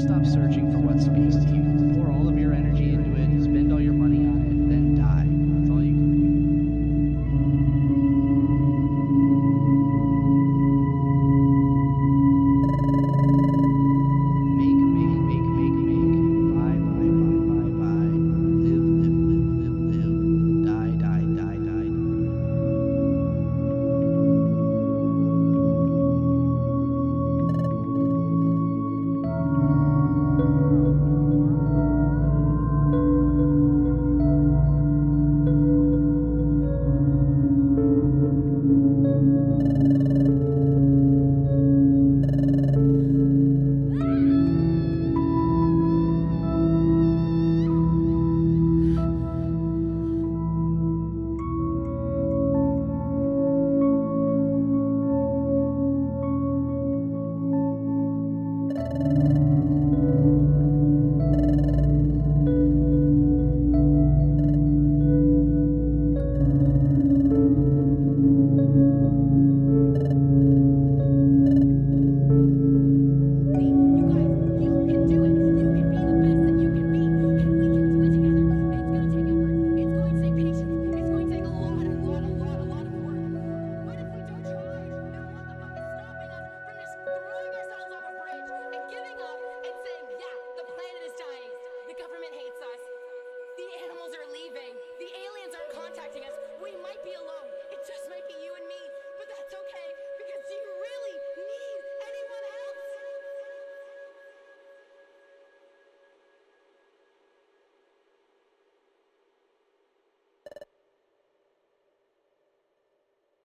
stop searching for what speaks to you. Música